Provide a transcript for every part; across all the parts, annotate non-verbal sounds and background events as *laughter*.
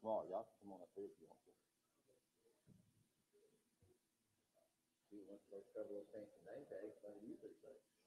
Come on, y'all, come on up here if you want to. Cover those things name tags, but you say.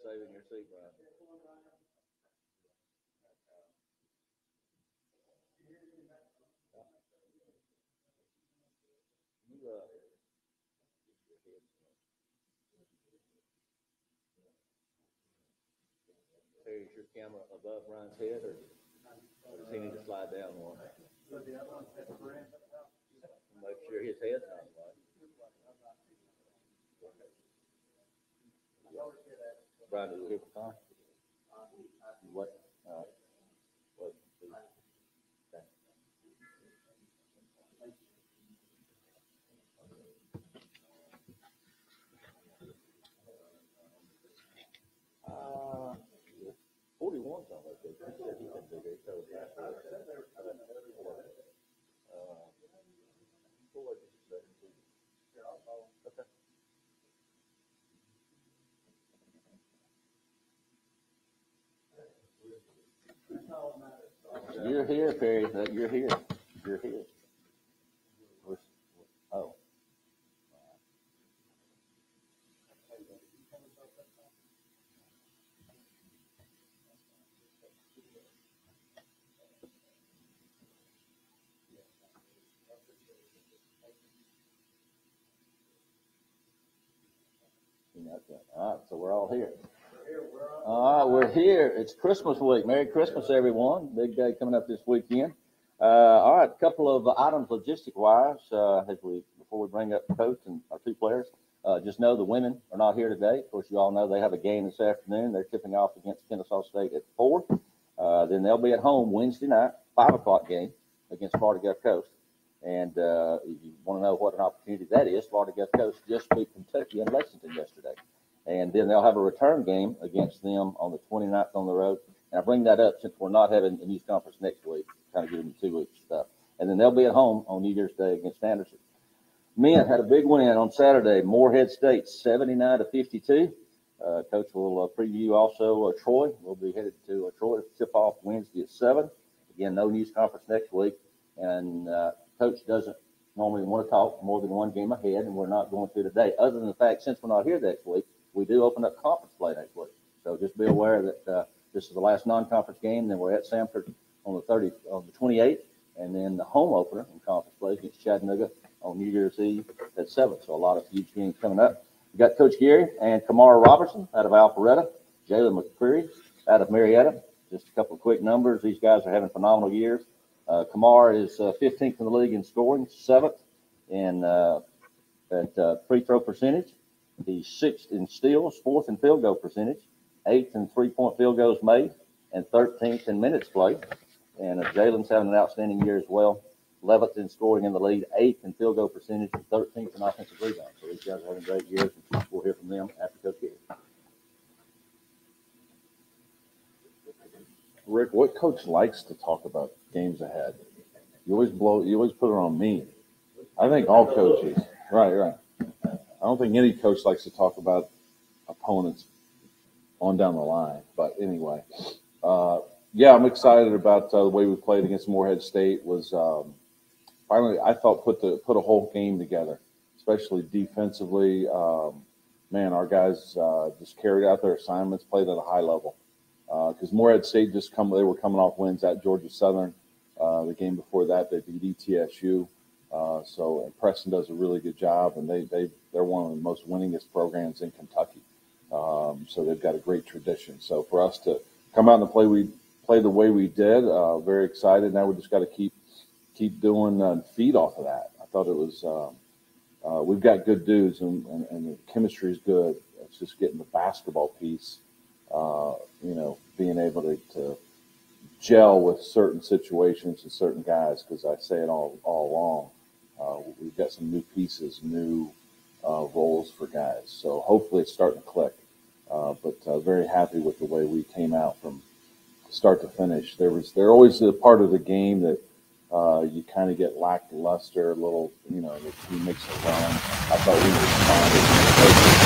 Saving your seat, uh. Terry, is your camera above Brian's head, or or does he need to slide down one? Make sure his head's not right. Brian, is it here? What, uh, what? okay. Uh, forty-one something like that. He said he had bigger, he told me last week. Uh, pull up just a second, please. Okay. You're here, Perry, that, you're here, you're here. Oh. All right, so we're all here. All right, we're here. It's Christmas week. Merry Christmas, everyone. Big day coming up this weekend. Uh, all right, a couple of items logistic wise, uh, as we, before we bring up coach and our two players. Uh, just know the women are not here today. Of course, you all know they have a game this afternoon. They're tipping off against Kennesaw State at four. Uh, then they'll be at home Wednesday night, five o'clock game against Florida Gulf Coast. And, uh, if you want to know what an opportunity that is, Florida Gulf Coast just beat Kentucky and Lexington yesterday. And then they'll have a return game against them on the 29th on the road. And I bring that up since we're not having a news conference next week, kind of giving you two weeks stuff. And then they'll be at home on New Year's Day against Anderson. Men had a big win on Saturday, Morehead State, 79 to 52. Uh, coach will uh, preview also uh, Troy. We'll be headed to uh, Troy to tip off Wednesday at 7. Again, no news conference next week. And uh, coach doesn't normally want to talk more than one game ahead, and we're not going to today, other than the fact since we're not here next week, we do open up conference play next week. So just be aware that uh, this is the last non-conference game. Then we're at Samford on the 30, on the 28th, and then the home opener in conference play against Chattanooga on New Year's Eve at 7. So a lot of huge games coming up. We got Coach Gary and Kamar Robertson out of Alpharetta, Jalyn McCreary out of Marietta. Just a couple of quick numbers. These guys are having phenomenal years. Uh, Kamar is uh, 15th in the league in scoring, seventh in uh, at uh, free throw percentage. He's sixth in steals, fourth in field goal percentage, eighth in three point field goals made, and 13th in minutes played. And uh, Jalyn's having an outstanding year as well. 11th in scoring in the lead, eighth in field goal percentage, and 13th in offensive rebounds. So these guys are having great years. and We'll hear from them after Coach Gary. Rick, what coach likes to talk about games ahead? You always blow, you always put it on me. I think all coaches, right, right. I don't think any coach likes to talk about opponents on down the line. But anyway, uh, yeah, I'm excited about uh, the way we played against Morehead State. Was um, finally I thought put the put a whole game together, especially defensively. Um, man, our guys uh, just carried out their assignments, played at a high level because Morehead State just come they were coming off wins at Georgia Southern. Uh, the game before that, they beat ETSU. Uh, so and Preston does a really good job, and they they they're one of the most winningest programs in Kentucky. Um, so they've got a great tradition. So for us to come out and play we play the way we did, uh, very excited. Now we just got to keep keep doing uh, feed off of that. I thought it was um, uh, we've got good dudes, and, and, and the chemistry is good. It's just getting the basketball piece uh, you know, being able to, to gel with certain situations and certain guys, because I say it all, all along. Uh, we've got some new pieces, new uh, roles for guys. So hopefully it's starting to click. Uh, but uh, very happy with the way we came out from start to finish. There was there always a part of the game that uh, you kind of get lackluster, a little, you know, the team makes a run. I thought we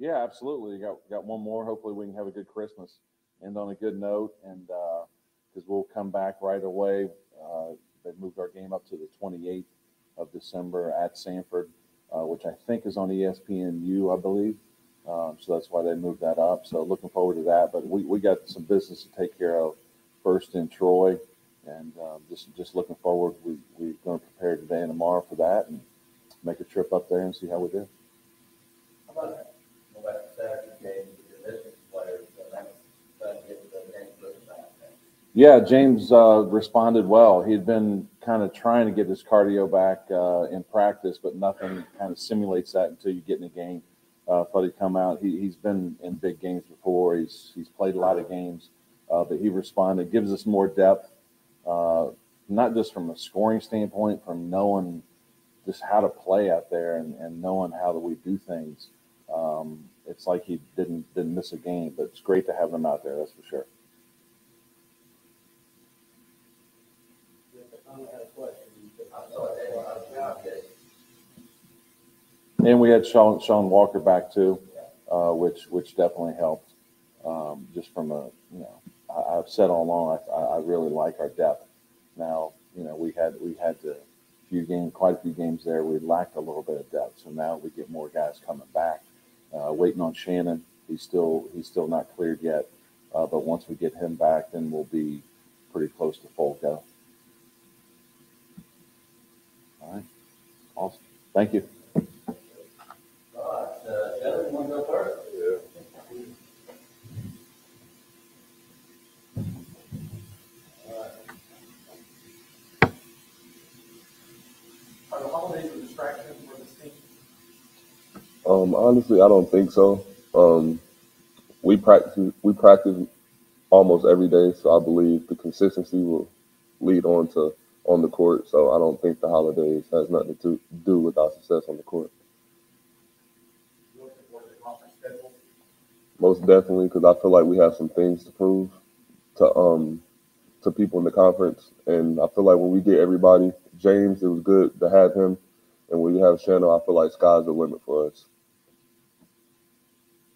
Yeah, absolutely. Got got one more. Hopefully, we can have a good Christmas, end on a good note, and because we'll come back right away. Uh, they moved our game up to the 28th of December at Samford, uh, which I think is on ESPNU, I believe. Um, so that's why they moved that up. So looking forward to that. But we, we got some business to take care of first in Troy, and um, just just looking forward. We we're going to prepare today and tomorrow for that, and make a trip up there and see how we do. How about, go back to Saturday game, with the district players, so that's, that gets the next look back. Yeah, James uh, responded well. He had been kind of trying to get his cardio back uh, in practice, but nothing kind of simulates that until you get in a game. Uh, thought he'd come out. He, he's been in big games before. He's he's played a lot of games, uh, but he responded. Gives us more depth, uh, not just from a scoring standpoint, from knowing just how to play out there and, and knowing how that we do things. Um, it's like he didn't didn't miss a game, but it's great to have him out there. That's for sure. I only had a question. I saw it, I was out there. And we had Sean, Sean Walker back too, uh, which, which definitely helped. Um, just from a, you know, I, I've said all along, I, I really like our depth. Now, you know, we had, we had to, few games, quite a few games there, we lacked a little bit of depth. So now we get more guys coming back. Uh, waiting on Shannon. He's still, he's still not cleared yet. Uh, but once we get him back, then we'll be pretty close to full go. All right. Awesome. Thank you. All right, uh, Shelley, you wanna go first? Are the holidays a distraction for this team? Um, honestly, I don't think so. Um, we practice we practice almost every day, so I believe the consistency will lead on to on the court. So I don't think the holidays has nothing to do with our success on the court. You looking for the conference schedule? Most definitely, because I feel like we have some things to prove to um to people in the conference, and I feel like when we get everybody, James, it was good to have him, and when we have Shannon, I feel like sky's the limit for us.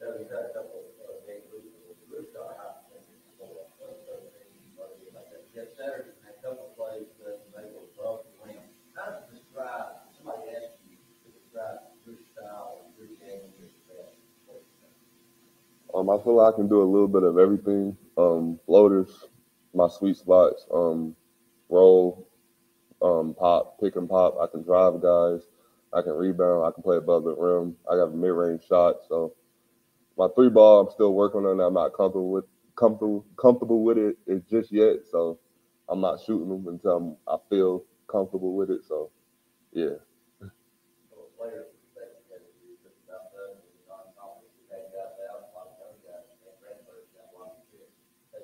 Shelley's had a couple of, uh, games with, with Rooftop House, and, uh, uh, uh, like that. Yes, Saturday, and a couple of plays that they were above the rim. How do you describe, somebody asked you to describe your style, or your game, your best? Um, I feel like I can do a little bit of everything. Um, floaters, my sweet spots. Um, roll, um, pop, pick and pop. I can drive guys. I can rebound. I can play above the rim. I got a mid-range shot. So my three ball, I'm still working on. it. I'm not comfortable with comfortable comfortable with it it just yet. So I'm not shooting them until I'm, I feel comfortable with it. So yeah. So a player's perspective, that is, it's about them, and non-conference, they got out, a lot of young guys, and transfers, got a lot of kids. They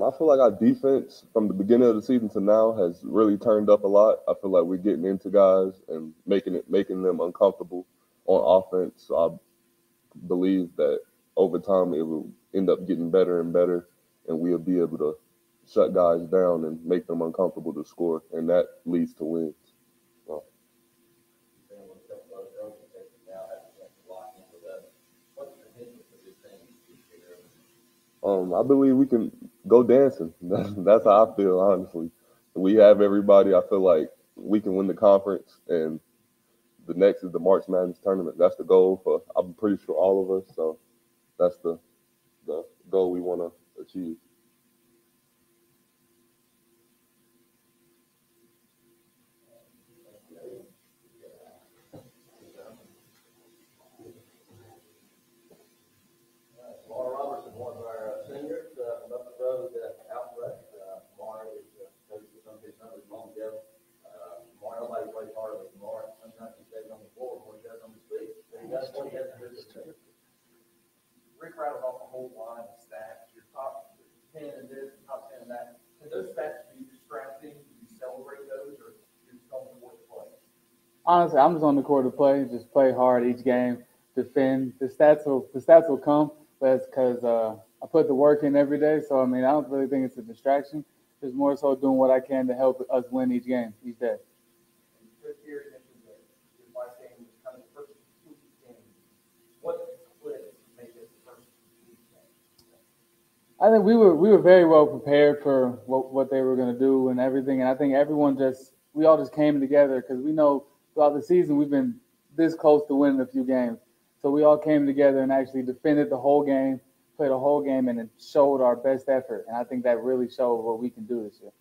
Um, I feel like our defense from the beginning of the season to now has really turned up a lot. I feel like we're getting into guys and making it making them uncomfortable on offense. So I believe that over time it will end up getting better and better, and we'll be able to shut guys down and make them uncomfortable to score, and that leads to wins. Um, I believe we can go dancing. *laughs* That's, how I feel, honestly. We have everybody. I feel like we can win the conference, and the next is the March Madness tournament. That's the goal for. I'm pretty sure all of us. So that's the the goal we want to achieve. Laura Robertson, one of our uh, seniors, uh, from up the road, uh, out west, uh, Mara is, uh, coached with some of his numbers long ago. Uh, Mara, nobody plays harder than Mara, sometimes he stays on the floor more than he does on the feet, but he does what he has to do to stay. Rick rattled off a whole line of stats, your top ten in this, top ten in that. Can those stats be distracting? Do you celebrate those or you're just going for the play? Honestly, I'm just on the court to play. Just play hard each game, defend. The stats will the stats will come, but it's because uh, I put the work in every day. So I mean, I don't really think it's a distraction. It's more so doing what I can to help us win each game each day. And Chris Gary mentioned that your last game was kind of the first week game. What split made this the first week game? I think we were we were very well prepared for what, what they were going to do and everything. And I think everyone just we all just came together because we know throughout the season we've been this close to winning a few games. So we all came together and actually defended the whole game, played a whole game, and showed our best effort. And I think that really showed what we can do this year.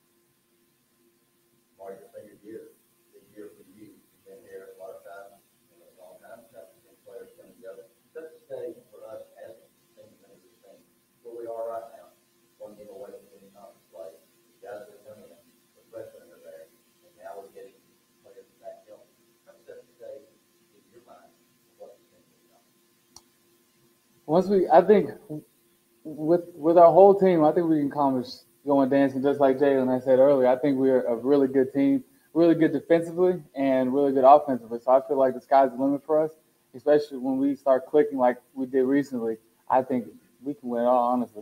Mara, your senior year, big year for you, you've been here a lot of times, you know, a long time, got some players coming together. Set the stage for us as senior members of the team, where we are right now, one game away from winning conference play, the guys that come in, the freshmen are there, and now we're getting players back healthy. How does that stage in your mind, what the team is now? Once we, I think, with with our whole team, I think we can accomplish going dancing just like Jalyn I said earlier. I think we're a really good team, really good defensively and really good offensively. So I feel like the sky's the limit for us, especially when we start clicking like we did recently. I think we can win it all, honestly.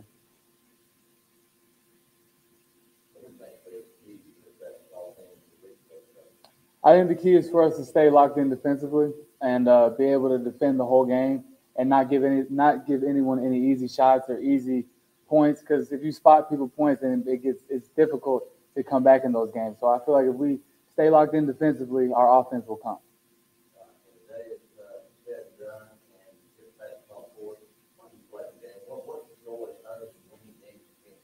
I think the key is for us to stay locked in defensively and uh, be able to defend the whole game and not give any not give anyone any easy shots or easy points. Because if you spot people points, then it gets it's difficult to come back in those games. So I feel like if we stay locked in defensively, our offense will come. Uh, Today it's, uh, said and done, and get back on board, what do you play today? What, what's the joy other than winning games? and games?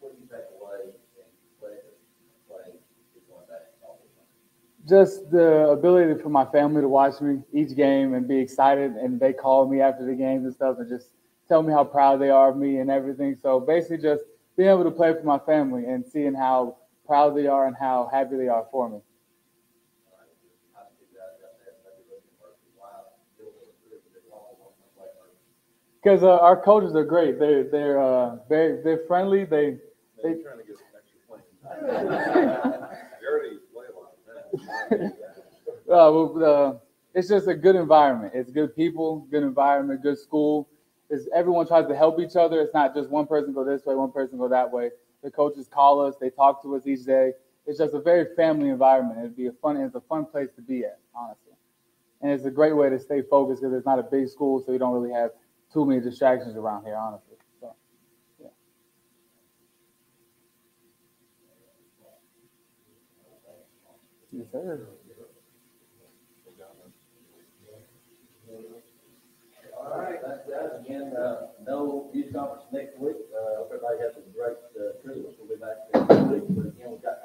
What do you take away and play, play, is going back on board? Just the ability for my family to watch me each game and be excited, and they call me after the games and stuff, and just tell me how proud they are of me and everything. So basically, just being able to play for my family and seeing how proud they are and how happy they are for me. All right, how do you guys got that, maybe looking for, wow, still really good, all one play first. Because uh, our coaches are great. They're they're uh, very they're friendly. They Maybe trying to get some extra *laughs* points. You already play a lot. *laughs* uh, it's just a good environment. It's good people, good environment, good school. It's, everyone tries to help each other. It's not just one person go this way, one person go that way. The coaches call us. They talk to us each day. It's just a very family environment. It'd be a fun. It's a fun place to be at, honestly. And it's a great way to stay focused because it's not a big school, so you don't really have too many distractions around here, honestly. Yes, sir. All right, that's that. Again, uh, no youth conference next week. Uh, everybody has a great uh, Christmas. We'll be back next week. But again, we've got